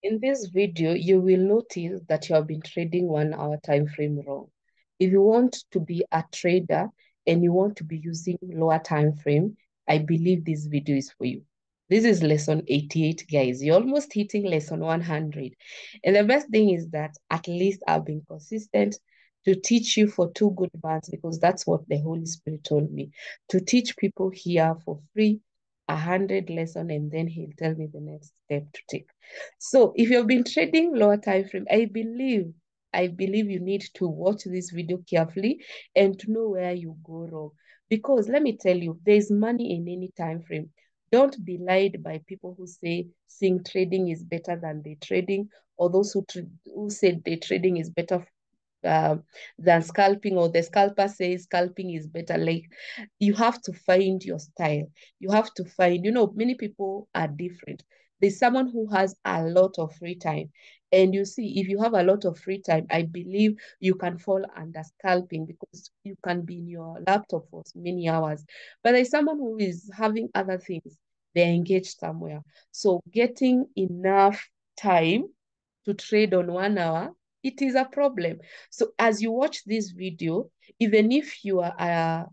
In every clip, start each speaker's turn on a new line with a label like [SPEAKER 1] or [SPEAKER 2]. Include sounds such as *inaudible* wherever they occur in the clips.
[SPEAKER 1] In this video, you will notice that you have been trading one hour time frame wrong. If you want to be a trader and you want to be using lower time frame, I believe this video is for you. This is lesson 88, guys. You're almost hitting lesson 100. And the best thing is that at least I've been consistent to teach you for two good months because that's what the Holy Spirit told me to teach people here for free a hundred lesson and then he'll tell me the next step to take. So if you've been trading lower time frame, I believe I believe you need to watch this video carefully and to know where you go wrong. Because let me tell you, there's money in any time frame. Don't be lied by people who say swing trading is better than day trading, or those who who said day trading is better uh, than scalping or the scalper says scalping is better. Like you have to find your style. You have to find you know many people are different. There's someone who has a lot of free time. And you see if you have a lot of free time i believe you can fall under scalping because you can be in your laptop for many hours. But there's someone who is having other things. They're engaged somewhere. So getting enough time to trade on one hour it is a problem. So as you watch this video, even if you are uh,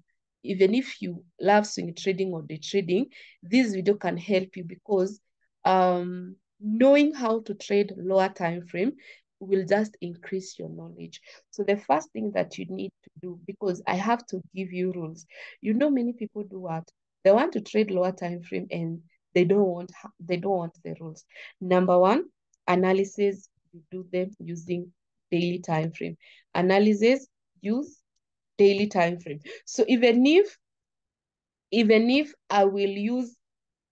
[SPEAKER 1] even if you love swing trading or day trading, this video can help you because um, knowing how to trade lower time frame will just increase your knowledge. So the first thing that you need to do, because I have to give you rules. You know, many people do what they want to trade lower time frame and they don't want they don't want the rules. Number one, analysis you do them using daily time frame. Analysis use daily time frame. So even if even if I will use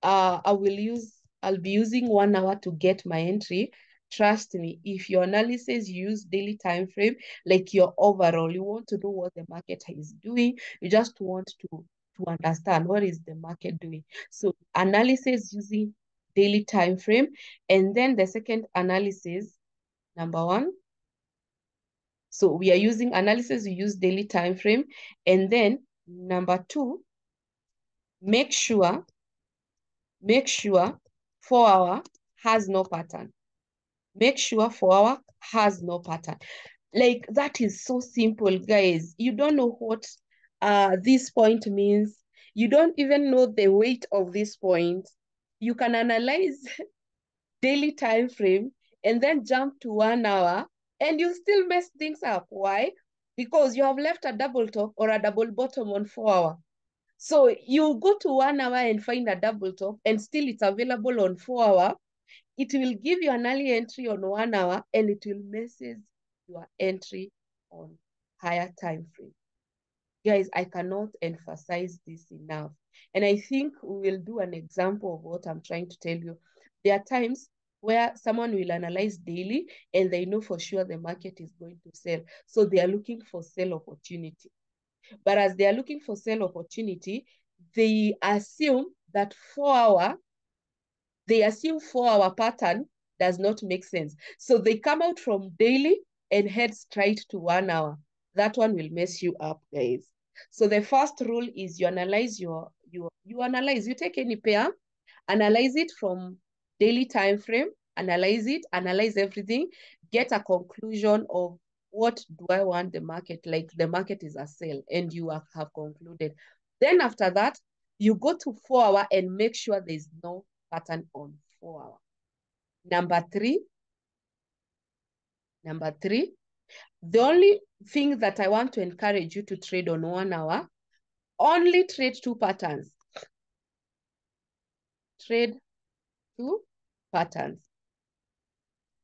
[SPEAKER 1] uh I will use I'll be using one hour to get my entry. Trust me, if your analysis use daily time frame, like your overall, you want to know what the market is doing, you just want to to understand what is the market doing. So analysis using daily time frame, and then the second analysis, number one, so we are using analysis, we use daily time frame. And then number two, make sure, make sure four hour has no pattern. Make sure four hour has no pattern. Like that is so simple, guys. You don't know what uh this point means. You don't even know the weight of this point. You can analyze *laughs* daily time frame and then jump to one hour and you still mess things up. Why? Because you have left a double top or a double bottom on four hour. So you go to one hour and find a double top and still it's available on four hour. It will give you an early entry on one hour and it will messes your entry on higher time frame. Guys, I cannot emphasize this enough. And I think we will do an example of what I'm trying to tell you. There are times where someone will analyze daily and they know for sure the market is going to sell. So they are looking for sell opportunity. But as they are looking for sell opportunity, they assume that four hour, they assume four hour pattern does not make sense. So they come out from daily and head straight to one hour. That one will mess you up, guys. So the first rule is you analyze your, your you analyze, you take any pair, analyze it from daily time frame, analyze it, analyze everything, get a conclusion of what do I want the market like the market is a sale, and you have, have concluded. Then after that, you go to four hour and make sure there's no pattern on four hour. Number three, number three, the only thing that I want to encourage you to trade on one hour, only trade two patterns. Trade two patterns.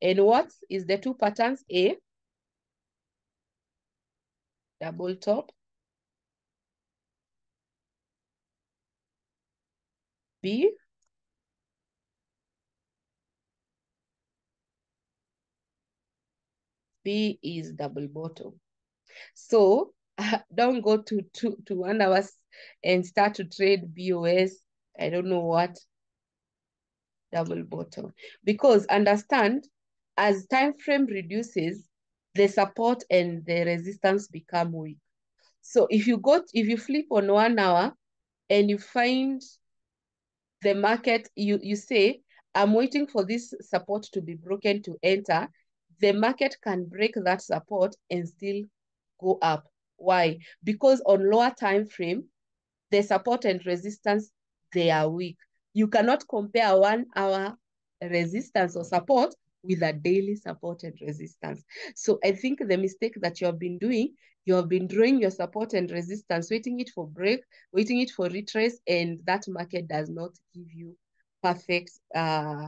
[SPEAKER 1] And what is the two patterns? A, double top. B, B is double bottom. So *laughs* don't go to, to, to one hours and start to trade BOS. I don't know what double bottom because understand as time frame reduces the support and the resistance become weak so if you go if you flip on one hour and you find the market you you say I'm waiting for this support to be broken to enter, the market can break that support and still go up. Why? Because on lower time frame, the support and resistance, they are weak. You cannot compare one hour resistance or support with a daily support and resistance. So I think the mistake that you have been doing, you have been drawing your support and resistance, waiting it for break, waiting it for retrace, and that market does not give you perfect uh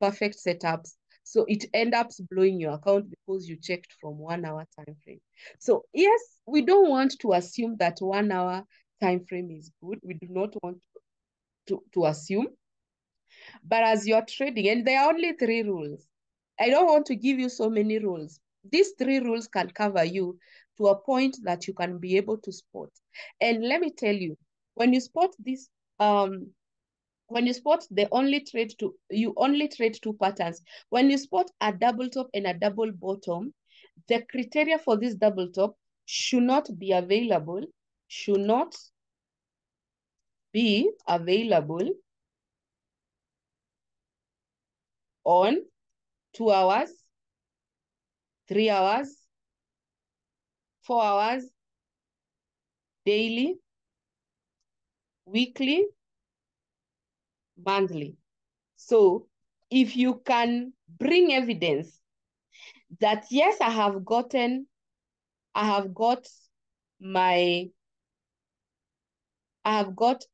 [SPEAKER 1] perfect setups. So it ends up blowing your account because you checked from one hour time frame. So yes, we don't want to assume that one hour time frame is good. We do not want to, to to assume. But as you're trading, and there are only three rules. I don't want to give you so many rules. These three rules can cover you to a point that you can be able to spot. And let me tell you, when you spot this, um, when you spot the only trade to you only trade two patterns. When you spot a double top and a double bottom, the criteria for this double top should not be available, should not be available on two hours, three hours, four hours, daily, weekly, monthly. So if you can bring evidence that yes, I have gotten, I have got my, I have got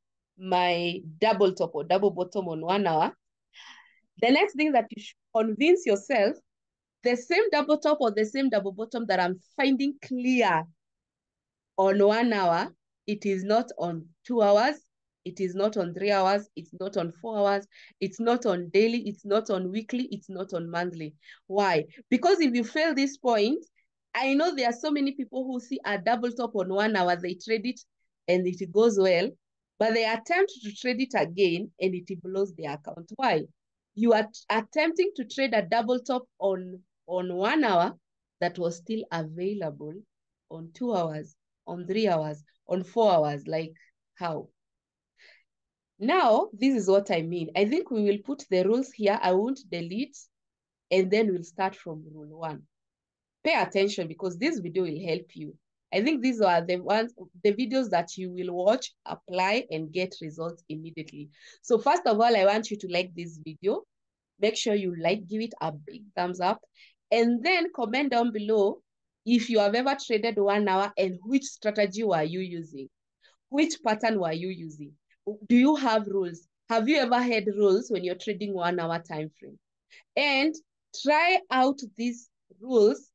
[SPEAKER 1] my double top or double bottom on one hour, the next thing that you should convince yourself, the same double top or the same double bottom that I'm finding clear on one hour, it is not on two hours, it is not on three hours. It's not on four hours. It's not on daily. It's not on weekly. It's not on monthly. Why? Because if you fail this point, I know there are so many people who see a double top on one hour, they trade it and it goes well, but they attempt to trade it again and it blows their account. Why? You are attempting to trade a double top on, on one hour that was still available on two hours, on three hours, on four hours. Like how? Now, this is what I mean. I think we will put the rules here. I won't delete, and then we'll start from rule one. Pay attention because this video will help you. I think these are the ones, the videos that you will watch, apply, and get results immediately. So first of all, I want you to like this video. Make sure you like, give it a big thumbs up, and then comment down below if you have ever traded one hour and which strategy were you using? Which pattern were you using? do you have rules? Have you ever had rules when you're trading one hour time frame? And try out these rules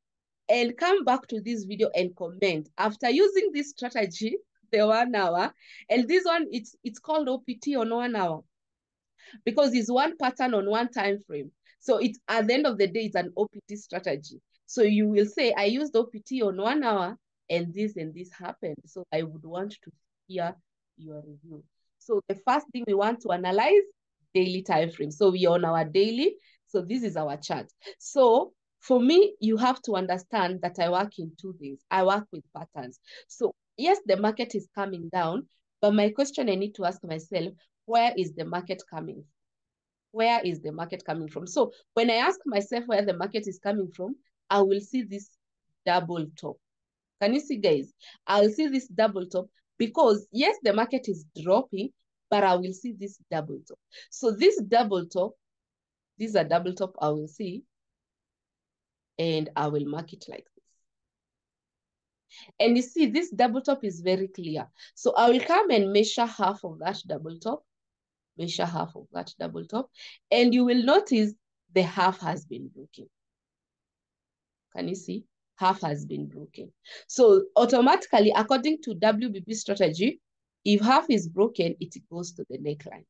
[SPEAKER 1] and come back to this video and comment. After using this strategy, the one hour, and this one, it's, it's called OPT on one hour because it's one pattern on one time frame. So it's at the end of the day, it's an OPT strategy. So you will say, I used OPT on one hour and this and this happened. So I would want to hear your review. So the first thing we want to analyze, daily time frame. So we are on our daily. So this is our chart. So for me, you have to understand that I work in two things. I work with patterns. So yes, the market is coming down, but my question I need to ask myself, where is the market coming from? Where is the market coming from? So when I ask myself where the market is coming from, I will see this double top. Can you see, guys? I'll see this double top because yes, the market is dropping, but I will see this double top. So this double top, this is a double top I will see, and I will mark it like this. And you see, this double top is very clear. So I will come and measure half of that double top, measure half of that double top, and you will notice the half has been broken. Can you see? half has been broken. So automatically, according to WBB strategy, if half is broken, it goes to the neckline.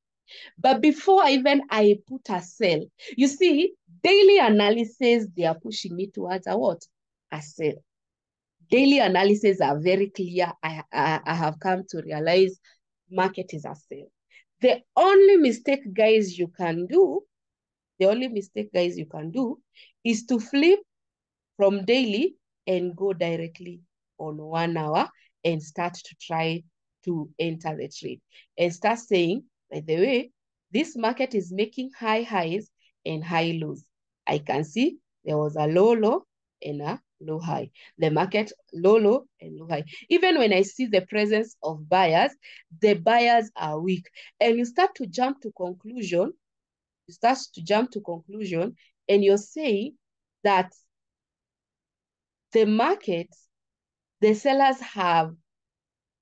[SPEAKER 1] But before even I put a sell, you see, daily analysis, they are pushing me towards a what? A sell. Daily analysis are very clear. I, I, I have come to realize market is a sell. The only mistake, guys, you can do, the only mistake, guys, you can do is to flip from daily and go directly on one hour and start to try to enter the trade and start saying, by the way, This market is making high highs and high lows. I can see there was a low low and a low high. The market low low and low high. Even when I see the presence of buyers, the buyers are weak. And you start to jump to conclusion, you start to jump to conclusion, and you're saying that the market, the sellers have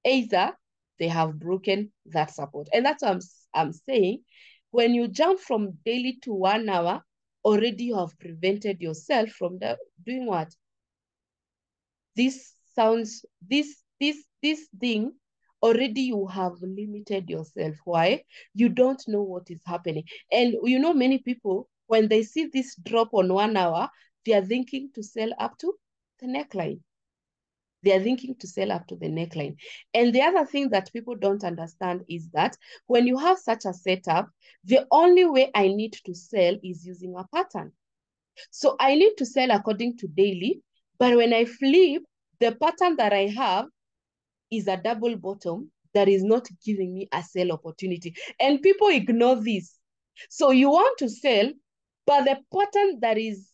[SPEAKER 1] either they have broken that support. And that's what I'm, I'm saying. When you jump from daily to one hour, already you have prevented yourself from the, doing what? This sounds, this, this, this thing, already you have limited yourself. Why? You don't know what is happening. And you know, many people, when they see this drop on one hour, they are thinking to sell up to the neckline. They are thinking to sell up to the neckline. And the other thing that people don't understand is that when you have such a setup, the only way I need to sell is using a pattern. So I need to sell according to daily, but when I flip, the pattern that I have is a double bottom that is not giving me a sell opportunity. And people ignore this. So you want to sell, but the pattern that is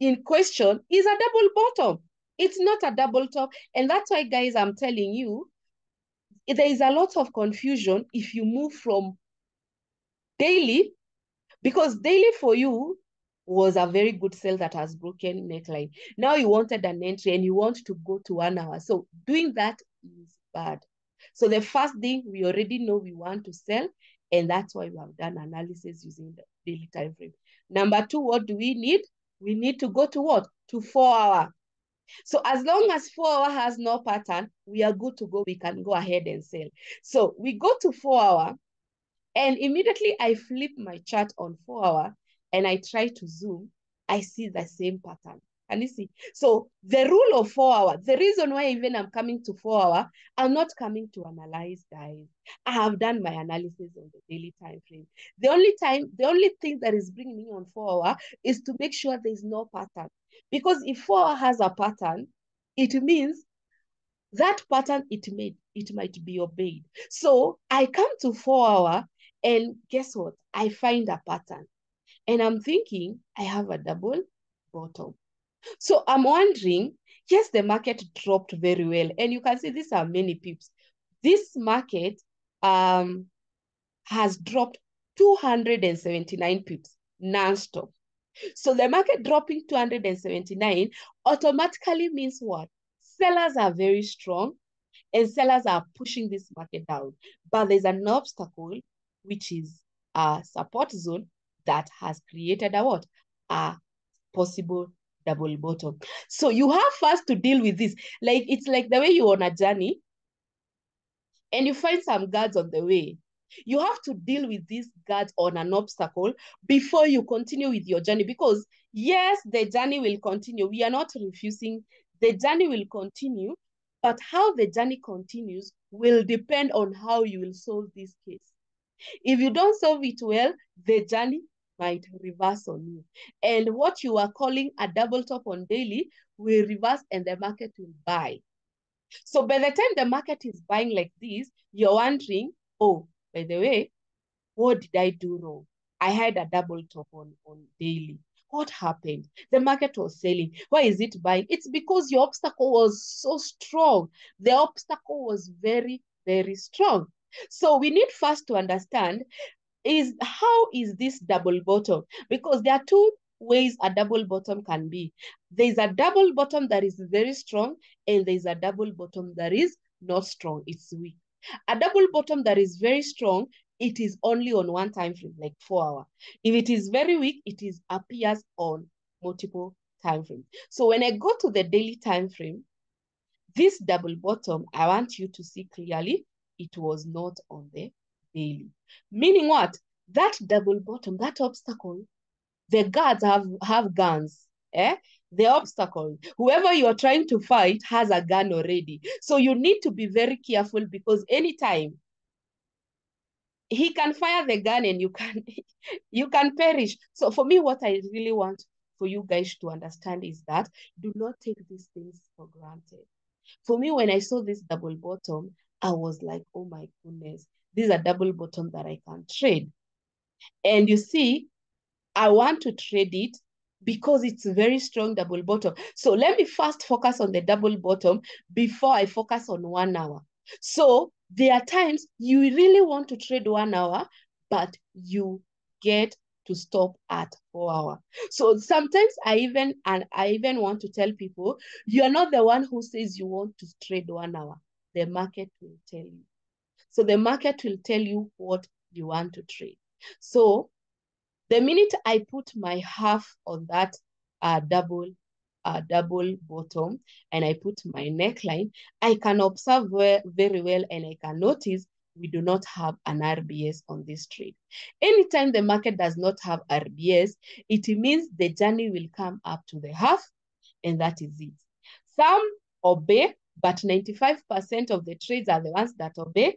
[SPEAKER 1] in question is a double bottom. It's not a double top. And that's why, guys, I'm telling you, there is a lot of confusion if you move from daily, because daily for you was a very good sell that has broken neckline. Now you wanted an entry and you want to go to one hour. So doing that is bad. So the first thing we already know we want to sell, and that's why we have done analysis using the daily time frame. Number two, what do we need? We need to go to what? To four hour. So as long as four hour has no pattern, we are good to go. We can go ahead and sell. So we go to four hour and immediately I flip my chart on four hour and I try to zoom, I see the same pattern. Can you see? So the rule of four hour, the reason why even I'm coming to four hour, I'm not coming to analyze, guys. I have done my analysis on the daily time frame. The only time, the only thing that is bringing me on four hour is to make sure there's no pattern. Because if four hour has a pattern, it means that pattern it made it might be obeyed. So I come to four hour and guess what? I find a pattern. And I'm thinking I have a double bottom. So I'm wondering, yes, the market dropped very well. And you can see these are many pips. This market um, has dropped 279 pips non-stop. So the market dropping 279 automatically means what? Sellers are very strong and sellers are pushing this market down. But there's an obstacle, which is a support zone that has created a what? A possible double bottom. So you have first to deal with this. Like it's like the way you're on a journey and you find some guards on the way. You have to deal with these guards on an obstacle before you continue with your journey. Because yes, the journey will continue. We are not refusing. The journey will continue, but how the journey continues will depend on how you will solve this case. If you don't solve it well, the journey might reverse on you. And what you are calling a double top on daily will reverse and the market will buy. So by the time the market is buying like this, you're wondering, oh, by the way, what did I do wrong? I had a double top on, on daily. What happened? The market was selling. Why is it buying? It's because your obstacle was so strong. The obstacle was very, very strong. So we need first to understand is how is this double bottom? Because there are two ways a double bottom can be. There's a double bottom that is very strong, and there's a double bottom that is not strong. It's weak. A double bottom that is very strong, it is only on one time frame, like four hour. If it is very weak, it is appears on multiple time frames. So when I go to the daily time frame, this double bottom, I want you to see clearly, it was not on the daily. Meaning what? That double bottom, that obstacle, the guards have, have guns. Eh? The obstacle, whoever you are trying to fight has a gun already. So you need to be very careful because anytime he can fire the gun and you can *laughs* you can perish. So for me, what I really want for you guys to understand is that do not take these things for granted. For me, when I saw this double bottom, I was like, oh my goodness, these are double bottom that I can trade. And you see, I want to trade it because it's very strong double bottom. So let me first focus on the double bottom before I focus on one hour. So there are times you really want to trade one hour, but you get to stop at four hour. So sometimes I even and I even want to tell people you're not the one who says you want to trade one hour. The market will tell you. So the market will tell you what you want to trade. So the minute I put my half on that uh, double uh, double bottom and I put my neckline, I can observe very well and I can notice we do not have an RBS on this trade. Anytime the market does not have RBS, it means the journey will come up to the half and that is it. Some obey, but 95% of the trades are the ones that obey.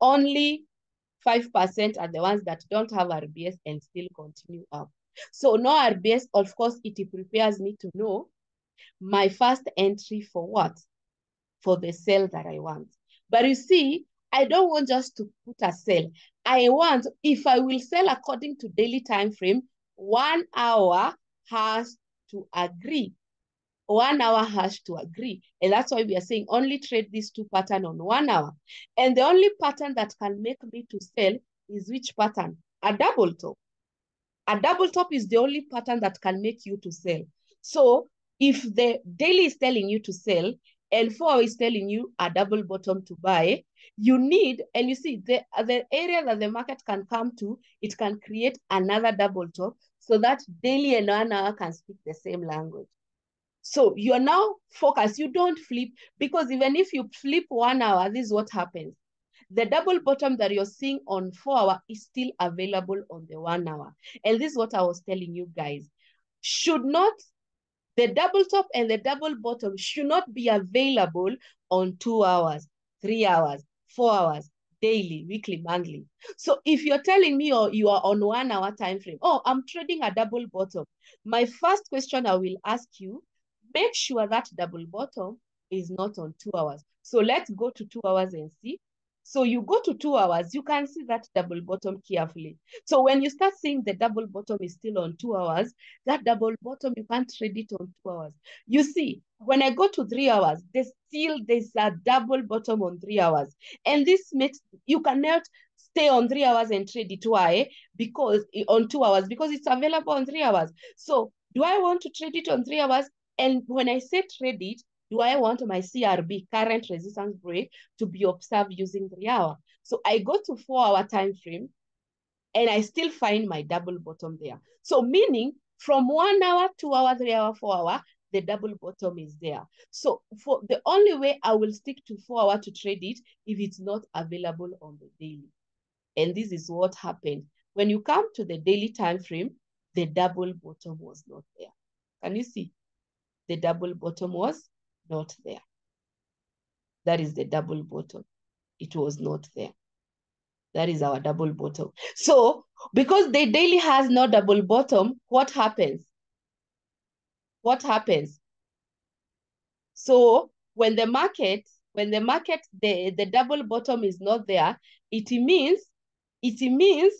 [SPEAKER 1] Only 5% are the ones that don't have RBS and still continue up. So no RBS, of course, it prepares me to know my first entry for what? For the sell that I want. But you see, I don't want just to put a sell. I want, if I will sell according to daily time frame, one hour has to agree. One hour has to agree. And that's why we are saying only trade these two pattern on one hour. And the only pattern that can make me to sell is which pattern? A double top. A double top is the only pattern that can make you to sell. So if the daily is telling you to sell and four is telling you a double bottom to buy, you need, and you see the, the area that the market can come to, it can create another double top so that daily and one hour can speak the same language. So you're now focused. You don't flip because even if you flip one hour, this is what happens. The double bottom that you're seeing on four hour is still available on the one hour. And this is what I was telling you guys. Should not the double top and the double bottom should not be available on two hours, three hours, four hours, daily, weekly, monthly. So if you're telling me or you are on one hour time frame, oh, I'm trading a double bottom. My first question I will ask you, make sure that double bottom is not on two hours. So let's go to two hours and see so you go to two hours, you can see that double bottom carefully. So when you start seeing the double bottom is still on two hours, that double bottom, you can't trade it on two hours. You see, when I go to three hours, there's still there's a double bottom on three hours. And this makes, you cannot stay on three hours and trade it. Why? Because eh, on two hours, because it's available on three hours. So do I want to trade it on three hours? And when I say trade it, do I want my CRB, current resistance break, to be observed using three hour? So I go to four hour time frame and I still find my double bottom there. So meaning from one hour, two hour, three hour, four hour, the double bottom is there. So for the only way I will stick to four hour to trade it if it's not available on the daily. And this is what happened. When you come to the daily time frame, the double bottom was not there. Can you see? The double bottom was not there. That is the double bottom. It was not there. That is our double bottom. So because the daily has no double bottom, what happens? What happens? So when the market, when the market, the, the double bottom is not there, it means, it means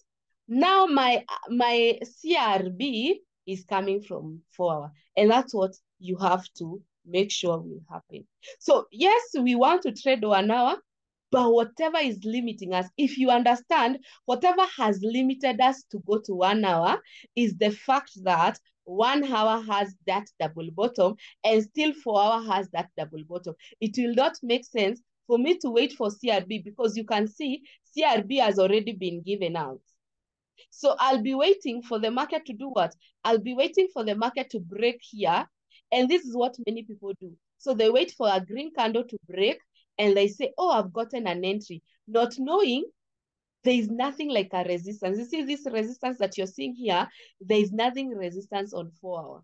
[SPEAKER 1] now my my CRB is coming from four hour. And that's what you have to make sure will happen. So yes, we want to trade one hour, but whatever is limiting us, if you understand, whatever has limited us to go to one hour is the fact that one hour has that double bottom and still four hour has that double bottom. It will not make sense for me to wait for CRB because you can see CRB has already been given out. So I'll be waiting for the market to do what? I'll be waiting for the market to break here and this is what many people do. So they wait for a green candle to break and they say, oh, I've gotten an entry, not knowing there is nothing like a resistance. You see this resistance that you're seeing here, there is nothing resistance on four hour.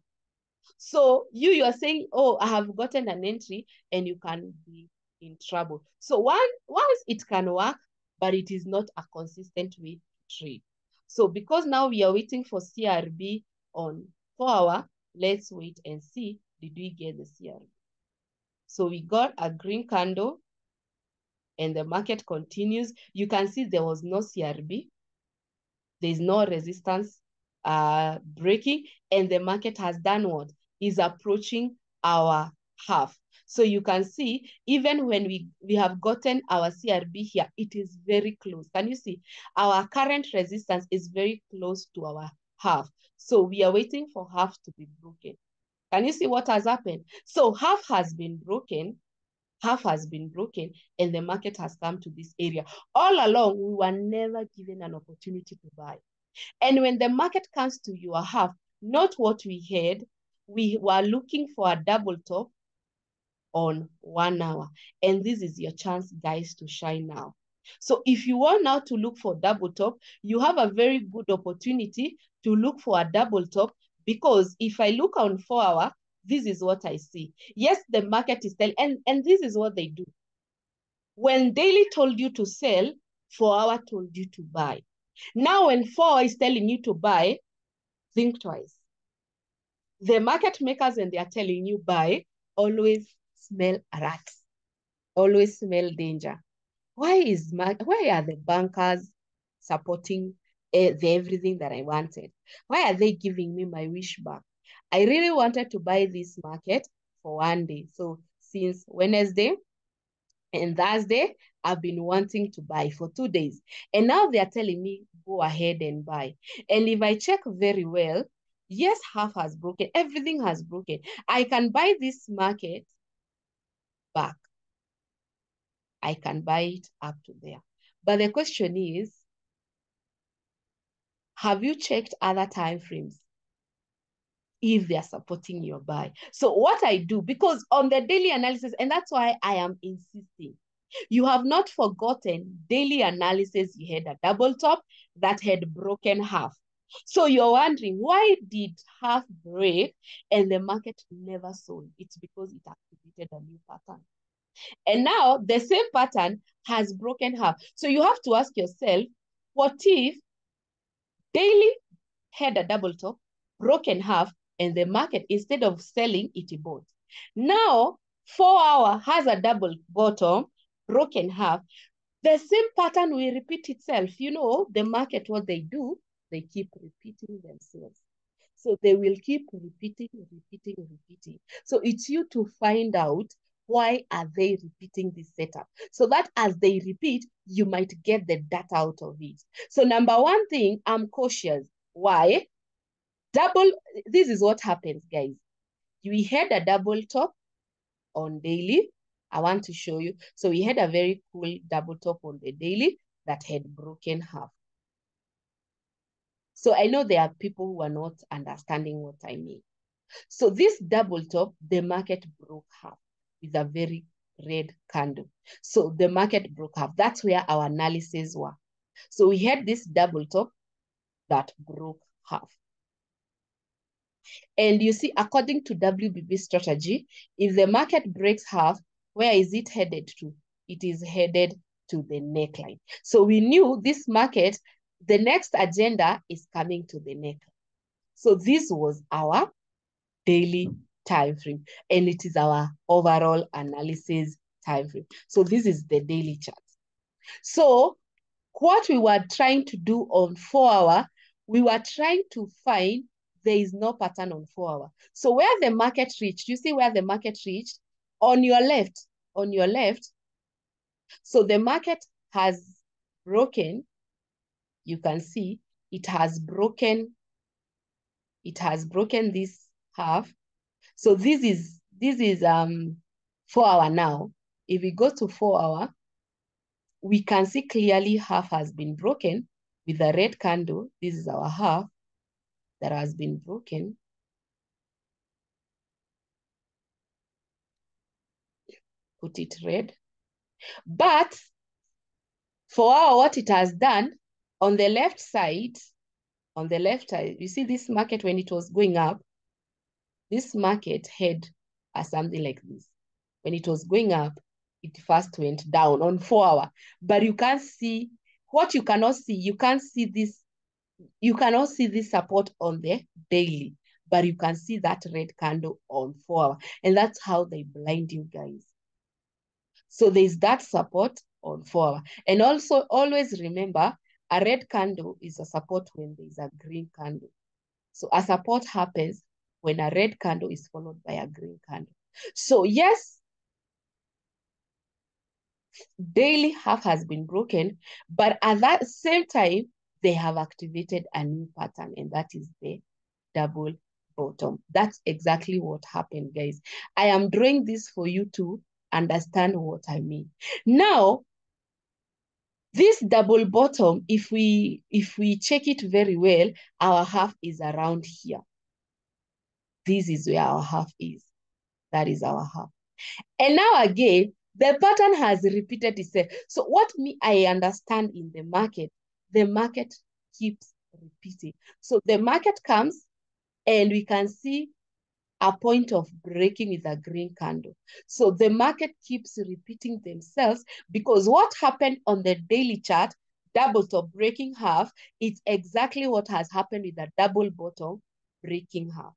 [SPEAKER 1] So you, you are saying, oh, I have gotten an entry and you can be in trouble. So one, once it can work, but it is not a consistent way to trade. So because now we are waiting for CRB on four hour, let's wait and see, did we get the CRB? So we got a green candle and the market continues. You can see there was no CRB. There's no resistance uh, breaking, and the market has done what? Is approaching our half. So you can see, even when we, we have gotten our CRB here, it is very close. Can you see? Our current resistance is very close to our half. So we are waiting for half to be broken. Can you see what has happened? So half has been broken, half has been broken, and the market has come to this area. All along, we were never given an opportunity to buy. And when the market comes to your half, not what we had, we were looking for a double top on one hour. And this is your chance, guys, to shine now. So if you want now to look for double top, you have a very good opportunity to look for a double top because if I look on four hour, this is what I see. Yes, the market is telling, and, and this is what they do. When daily told you to sell, four hour told you to buy. Now when four is telling you to buy, think twice. The market makers, when they are telling you buy, always smell rats, always smell danger. Why is my, why are the bankers supporting eh, the everything that I wanted? Why are they giving me my wish back? I really wanted to buy this market for one day. So since Wednesday and Thursday, I've been wanting to buy for two days. And now they are telling me, go ahead and buy. And if I check very well, yes, half has broken. Everything has broken. I can buy this market back. I can buy it up to there. But the question is, have you checked other time frames? If they're supporting your buy. So what I do, because on the daily analysis, and that's why I am insisting, you have not forgotten daily analysis, you had a double top that had broken half. So you're wondering, why did half break and the market never sold? It's because it activated a new pattern. And now the same pattern has broken half. So you have to ask yourself, what if daily had a double top, broken half, and the market, instead of selling, it bought. Now, four hour has a double bottom, broken half. The same pattern will repeat itself. You know, the market, what they do, they keep repeating themselves. So they will keep repeating, repeating, repeating. So it's you to find out why are they repeating this setup? So that as they repeat, you might get the data out of it. So number one thing, I'm cautious. Why? Double, this is what happens, guys. We had a double top on daily. I want to show you. So we had a very cool double top on the daily that had broken half. So I know there are people who are not understanding what I mean. So this double top, the market broke half with a very red candle. So the market broke half. That's where our analysis were. So we had this double top that broke half. And you see, according to WBB strategy, if the market breaks half, where is it headed to? It is headed to the neckline. So we knew this market, the next agenda is coming to the neckline. So this was our daily time frame, and it is our overall analysis time frame. So this is the daily chart. So what we were trying to do on four hour, we were trying to find there is no pattern on four hour. So where the market reached, you see where the market reached? On your left, on your left. So the market has broken, you can see it has broken, it has broken this half. So this is, this is um four hour now. If we go to four hour, we can see clearly half has been broken with a red candle. This is our half that has been broken. Put it red. But for our, what it has done, on the left side, on the left side, you see this market when it was going up, this market had uh, something like this. When it was going up, it first went down on four hour. But you can't see, what you cannot see, you can't see this you cannot see this support on the daily, but you can see that red candle on four hour. And that's how they blind you guys. So there's that support on four hour. And also always remember, A red candle is a support when there is a green candle. So a support happens when a red candle is followed by a green candle. So yes, daily half has been broken, but at that same time, they have activated a new pattern, and that is the double bottom. That's exactly what happened, guys. I am drawing this for you to understand what I mean. Now, this double bottom, if we if we check it very well, our half is around here. This is where our half is. That is our half. And now again, the pattern has repeated itself. So what me I understand in the market, the market keeps repeating. So the market comes and we can see a point of breaking with a green candle. So the market keeps repeating themselves because what happened on the daily chart, double top breaking half, it's exactly what has happened with the double bottom breaking half.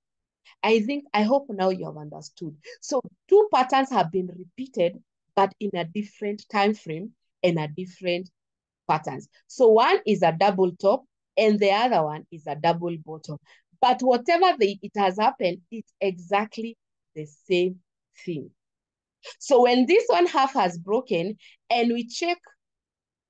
[SPEAKER 1] I think, I hope now you have understood. So two patterns have been repeated, but in a different time frame and a different patterns. So one is a double top and the other one is a double bottom. But whatever it has happened, it's exactly the same thing. So when this one half has broken and we check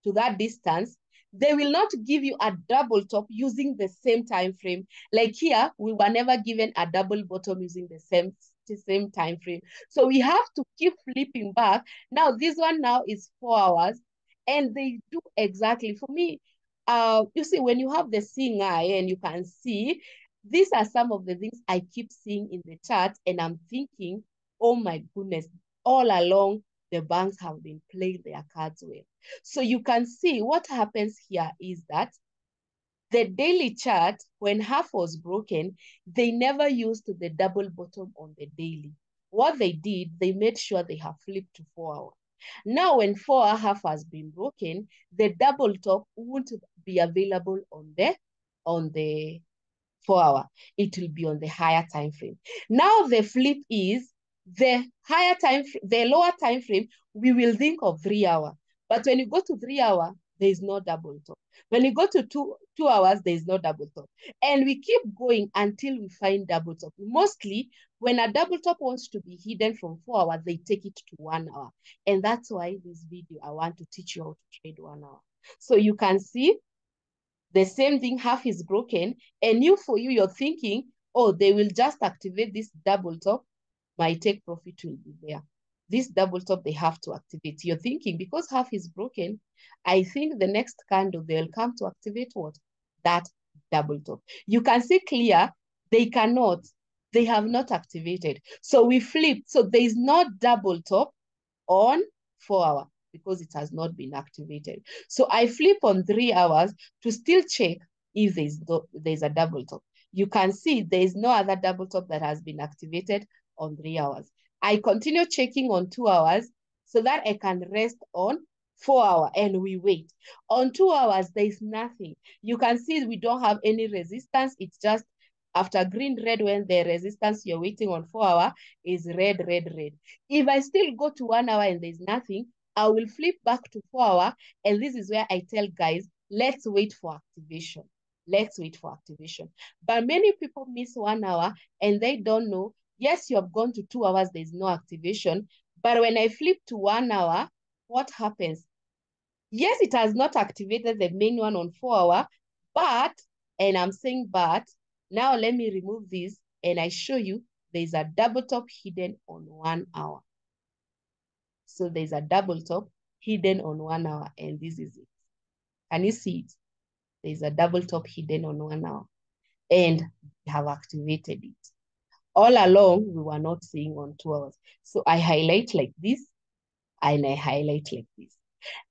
[SPEAKER 1] to that distance, they will not give you a double top using the same time frame. Like here, we were never given a double bottom using the same the same time frame. So we have to keep flipping back. Now this one now is four hours, and they do exactly for me. Uh, you see, when you have the seeing eye and you can see, these are some of the things I keep seeing in the chart, and I'm thinking, oh my goodness, all along the banks have been playing their cards well. So you can see what happens here is that the daily chart, when half was broken, they never used the double bottom on the daily. What they did, they made sure they have flipped to four hour. Now, when four half has been broken, the double top won't be available on the on the four hour. It will be on the higher time frame. Now the flip is the higher time, the lower time frame, we will think of three hour. But when you go to three hour, there is no double top. When you go to two, two hours, there is no double top. And we keep going until we find double top. Mostly, when a double top wants to be hidden from four hours, they take it to one hour. And that's why this video, I want to teach you how to trade one hour. So you can see the same thing, half is broken. And you, for you, you're thinking, oh, they will just activate this double top. My take profit will be there this double top they have to activate. You're thinking because half is broken, I think the next candle they'll come to activate what? That double top. You can see clear they cannot, they have not activated. So we flip. So there is no double top on four hour because it has not been activated. So I flip on three hours to still check if there's, there's a double top. You can see there is no other double top that has been activated on three hours. I continue checking on two hours so that I can rest on four hour and we wait. On two hours, there is nothing. You can see we don't have any resistance. It's just after green, red, when the resistance you're waiting on four hour is red, red, red. If I still go to one hour and there's nothing, I will flip back to four hour. And this is where I tell guys, let's wait for activation. Let's wait for activation. But many people miss one hour and they don't know Yes, you have gone to two hours, there's no activation. But when I flip to one hour, what happens? Yes, it has not activated the main one on four hour, but, and I'm saying but, now let me remove this and I show you there's a double top hidden on one hour. So there's a double top hidden on one hour and this is it. Can you see it? There's a double top hidden on one hour and we have activated it all along we were not seeing on two hours. So I highlight like this and I highlight like this.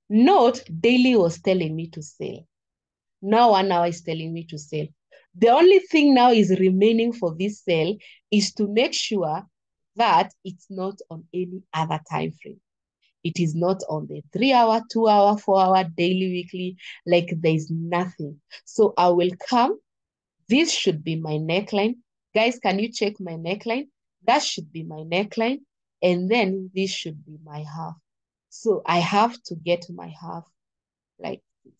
[SPEAKER 1] Note daily was telling me to sell. Now one hour is telling me to sell. The only thing now is remaining for this sell is to make sure that it's not on any other time frame. It is not on the three hour, two hour, four hour, daily, weekly, like there's nothing. So I will come. This should be my neckline. Guys, can you check my neckline? That should be my neckline. And then this should be my half. So I have to get my half like this.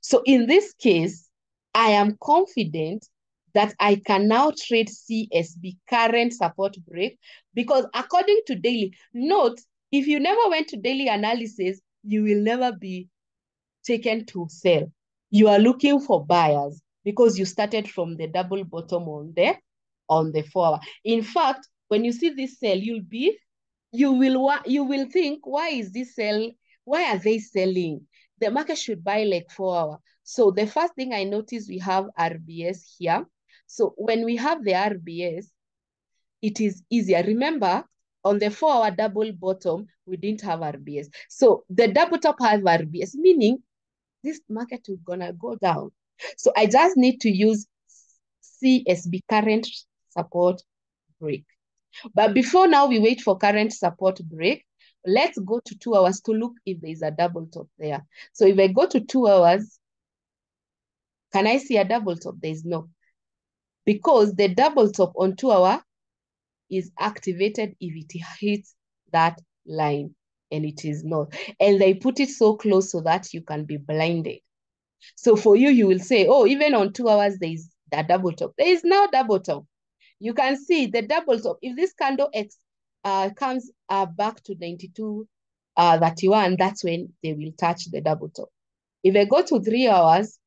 [SPEAKER 1] So in this case, I am confident that I can now trade CSB current support break because according to daily, note, if you never went to daily analysis, you will never be taken to sell. You are looking for buyers because you started from the double bottom on the on the four hour. In fact, when you see this sell, you'll be you will you will think, why is this sell? Why are they selling? The market should buy like four hour. So the first thing I notice we have RBS here. So when we have the RBS, it is easier. Remember, on the four hour double bottom, we didn't have RBS. So the double top have RBS, meaning this market is gonna go down. So I just need to use CSB current support break. But before now we wait for current support break, let's go to two hours to look if there's a double top there. So if I go to two hours, can I see a double top? There's no. Because the double top on two hour is activated if it hits that line and it is not. And they put it so close so that you can be blinded. So for you, you will say, oh, even on two hours, there is a double top. There is now double top. You can see the double top. If this candle X uh, comes uh, back to 92, uh, 31, that's when they will touch the double top. If I go to three hours,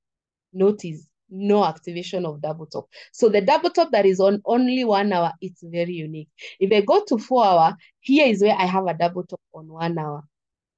[SPEAKER 1] notice no activation of double top. So the double top that is on only one hour, it's very unique. If I go to four hour, here is where I have a double top on one hour.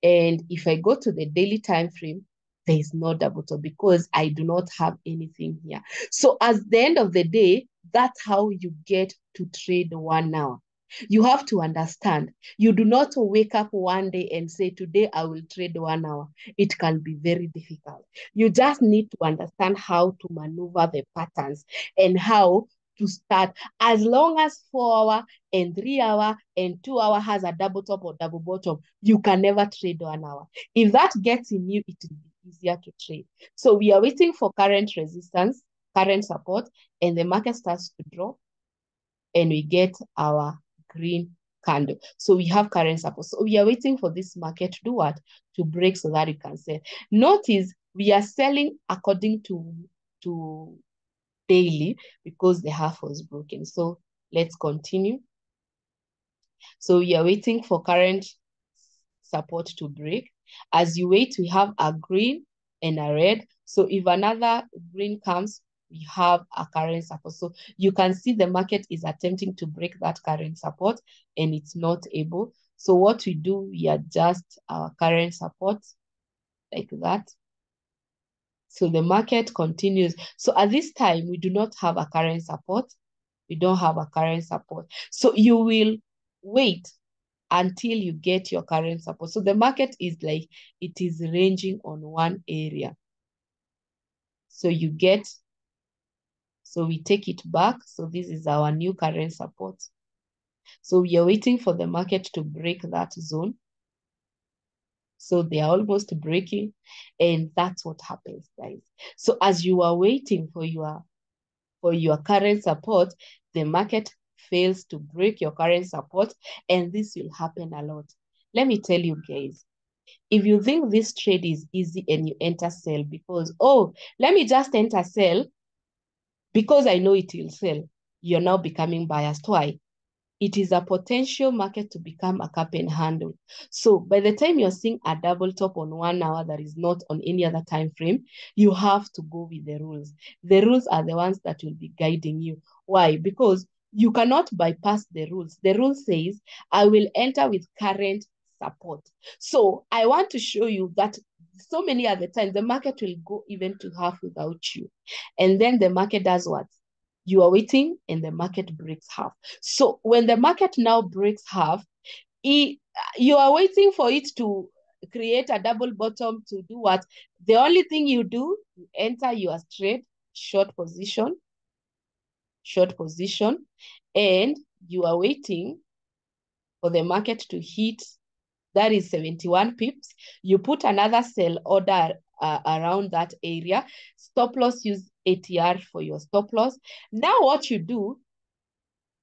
[SPEAKER 1] And if I go to the daily time frame, there is no double top because I do not have anything here. So at the end of the day, that's how you get to trade one hour. You have to understand, you do not wake up one day and say, today I will trade one hour. It can be very difficult. You just need to understand how to maneuver the patterns and how to start. As long as four hour and three hour and two hour has a double top or double bottom, you can never trade one hour. If that gets in you, it will be easier to trade. So we are waiting for current resistance, current support, and the market starts to drop and we get our green candle. So we have current support. So we are waiting for this market to do what? To break so that you can sell. Notice we are selling according to, to daily because the half was broken. So let's continue. So we are waiting for current support to break. As you wait, we have a green and a red. So if another green comes, we have a current support. So you can see the market is attempting to break that current support and it's not able. So what we do, we adjust our current support like that. So the market continues. So at this time, we do not have a current support. We don't have a current support. So you will wait until you get your current support. So the market is like, it is ranging on one area. So you get so we take it back. So this is our new current support. So we are waiting for the market to break that zone. So they are almost breaking and that's what happens, guys. So as you are waiting for your, for your current support, the market fails to break your current support and this will happen a lot. Let me tell you guys, if you think this trade is easy and you enter sell because, oh, let me just enter sell because I know it will sell, you're now becoming biased. Why? It is a potential market to become a cup and handle. So by the time you're seeing a double top on one hour that is not on any other time frame, you have to go with the rules. The rules are the ones that will be guiding you. Why? Because you cannot bypass the rules. The rule says, I will enter with current support. So I want to show you that so many other times the market will go even to half without you. And then the market does what? You are waiting and the market breaks half. So when the market now breaks half, it, you are waiting for it to create a double bottom to do what? The only thing you do, you enter your trade, short position, short position, and you are waiting for the market to hit that is 71 pips. You put another sell order uh, around that area. Stop loss, use ATR for your stop loss. Now what you do,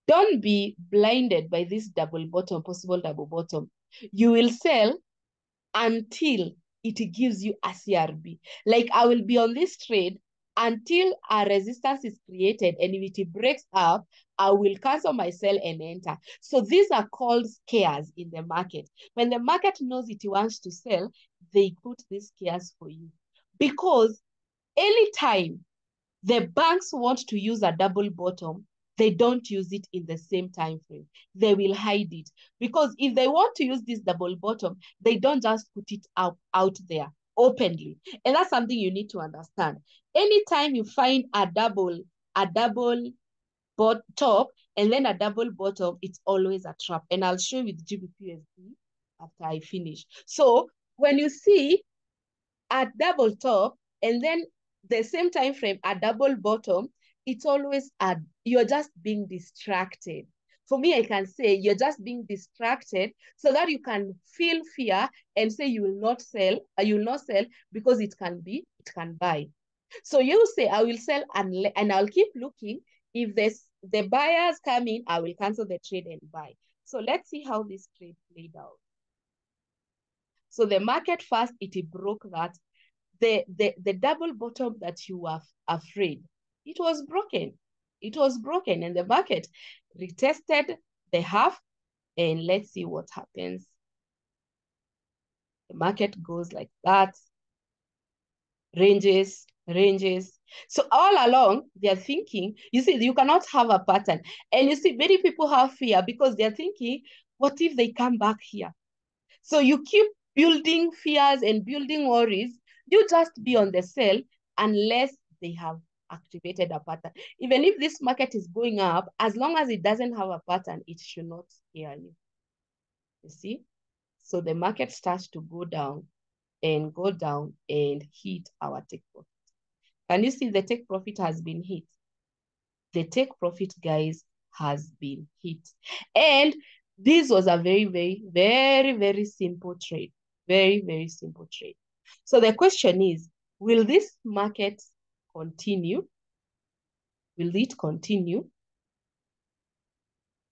[SPEAKER 1] don't be blinded by this double bottom, possible double bottom. You will sell until it gives you a CRB. Like I will be on this trade until a resistance is created and if it breaks up, I will cancel my sell and enter. So these are called scares in the market. When the market knows it wants to sell, they put these scares for you. Because anytime the banks want to use a double bottom, they don't use it in the same time frame. They will hide it. Because if they want to use this double bottom, they don't just put it out, out there openly. And that's something you need to understand. Anytime you find a double, a double bot top and then a double bottom, it's always a trap. And I'll show you with GBPUSD after I finish. So when you see a double top and then the same time frame, a double bottom, it's always a, you're just being distracted. For me, I can say you're just being distracted so that you can feel fear and say you will not sell, uh, you will not sell because it can be, it can buy. So you say, I will sell and, and I'll keep looking. If there's the buyers come in, I will cancel the trade and buy. So let's see how this trade played out. So the market first, it broke that. The, the, the double bottom that you were afraid, it was broken. It was broken and the market retested the half and let's see what happens. The market goes like that, ranges, ranges. So all along, they're thinking, you see, you cannot have a pattern. And you see, many people have fear because they're thinking, what if they come back here? So you keep building fears and building worries. You just be on the sell unless they have activated a pattern. Even if this market is going up, as long as it doesn't have a pattern, it should not scare you. You see? So the market starts to go down and go down and hit our take profit. Can you see the take profit has been hit? The take profit, guys, has been hit. And this was a very, very, very, very simple trade. Very, very simple trade. So the question is, will this market continue? Will it continue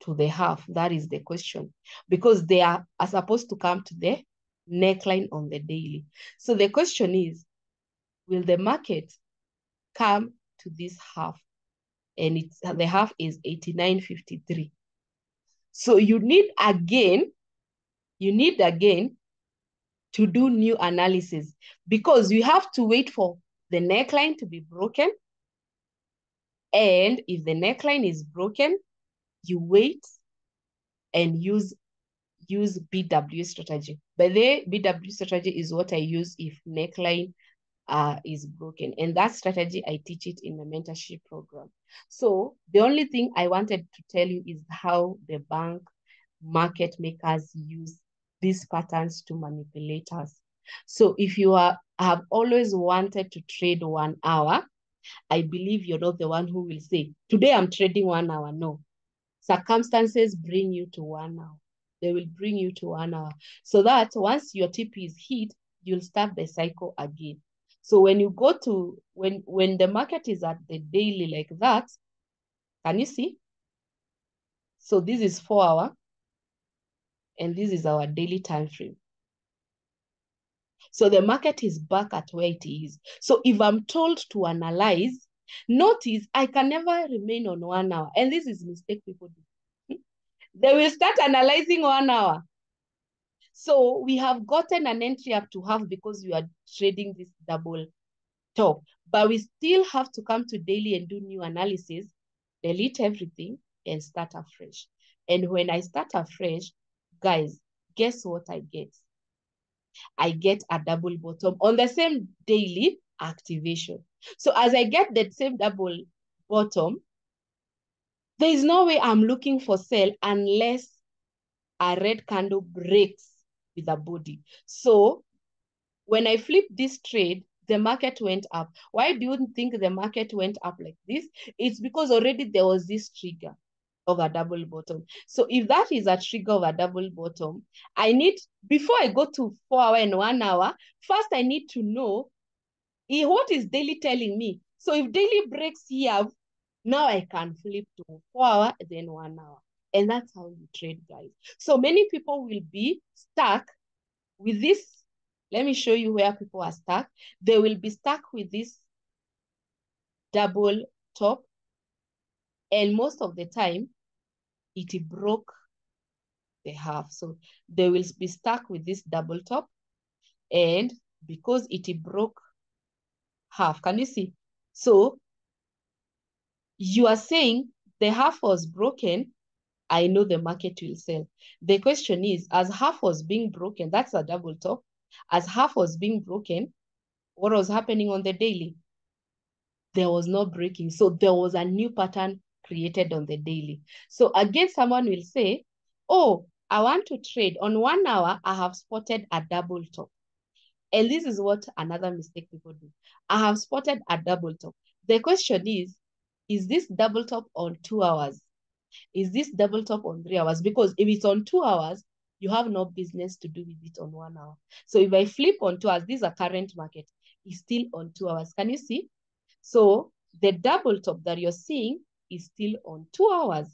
[SPEAKER 1] to the half? That is the question. Because they are, are supposed to come to the neckline on the daily. So the question is, will the market come to this half? And it's the half is 89.53. So you need again, you need again to do new analysis because you have to wait for the neckline to be broken. And if the neckline is broken, you wait and use use BW strategy. But the BW strategy is what I use if neckline uh, is broken. And that strategy, I teach it in the mentorship program. So the only thing I wanted to tell you is how the bank market makers use these patterns to manipulate us. So if you are have always wanted to trade one hour, I believe you're not the one who will say, today I'm trading one hour. No. Circumstances bring you to one hour. They will bring you to one hour. So that once your tip is hit, you'll start the cycle again. So when you go to, when, when the market is at the daily like that, can you see? So this is four hour, and this is our daily time frame. So the market is back at where it is. So if I'm told to analyze, notice I can never remain on one hour. And this is mistake people do. Hmm? they will start analyzing one hour. So we have gotten an entry up to half because we are trading this double top. But we still have to come to daily and do new analysis, delete everything, and start afresh. And when I start afresh, guys, guess what I get? I get a double bottom on the same daily activation. So as I get that same double bottom, there is no way I'm looking for sell unless a red candle breaks with a body. So when I flip this trade, the market went up. Why do you think the market went up like this? It's because already there was this trigger of a double bottom. So if that is a trigger of a double bottom, I need, before I go to four hour and one hour, first I need to know what is daily telling me. So if daily breaks here, now I can flip to four hour, then one hour. And that's how you trade, guys. So many people will be stuck with this Let me show you where people are stuck. They will be stuck with this double top. And most of the time, it broke the half. So they will be stuck with this double top. And because it broke half, can you see? So you are saying the half was broken, I know the market will sell. The question is, as half was being broken, that's a double top, as half was being broken, what was happening on the daily? There was no breaking. So there was a new pattern created on the daily. So again, someone will say, oh, I want to trade. On one hour, I have spotted a double top. And this is what another mistake people do. I have spotted a double top. The question is, is this double top on two hours? Is this double top on three hours? Because if it's on two hours, you have no business to do with it on one hour. So if I flip on two hours, this is a current market, is still on two hours. Can you see? So the double top that you're seeing is still on two hours.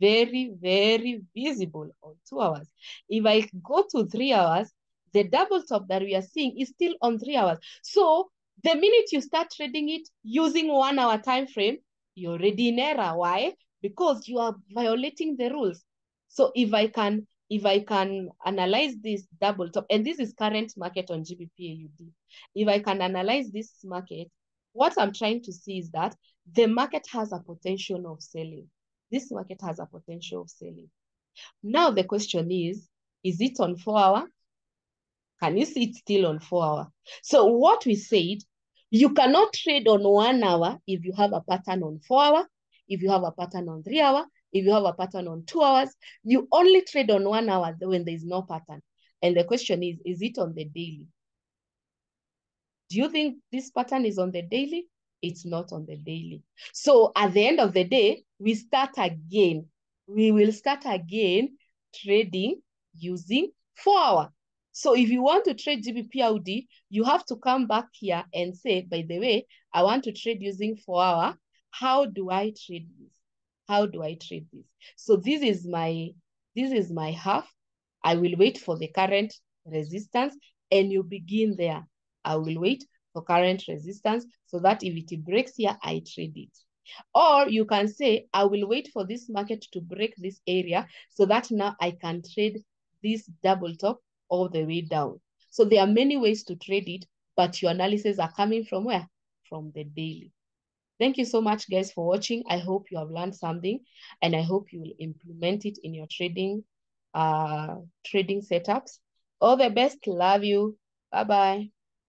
[SPEAKER 1] Very, very visible on two hours. If I go to three hours, the double top that we are seeing is still on three hours. So the minute you start trading it using one hour time frame, you're already in error. Why? Because you are violating the rules. So if I can if I can analyze this double top, and this is current market on GBP if I can analyze this market, what I'm trying to see is that the market has a potential of selling. This market has a potential of selling. Now the question is, is it on four hour? Can you see it's still on four hour? So what we said, you cannot trade on one hour if you have a pattern on four hour, if you have a pattern on three hour, if you have a pattern on two hours, you only trade on one hour when there is no pattern. And the question is, is it on the daily? Do you think this pattern is on the daily? It's not on the daily. So at the end of the day, we start again. We will start again trading using four hour. So if you want to trade GBPUSD, you have to come back here and say, by the way, I want to trade using four hour. How do I trade this? How do I trade this? So this is my this is my half. I will wait for the current resistance and you begin there. I will wait for current resistance so that if it breaks here, I trade it. Or you can say, I will wait for this market to break this area so that now I can trade this double top all the way down. So there are many ways to trade it, but your analysis are coming from where? From the daily. Thank you so much, guys, for watching. I hope you have learned something, and I hope you will implement it in your trading, uh, trading setups. All the best. Love you. Bye-bye.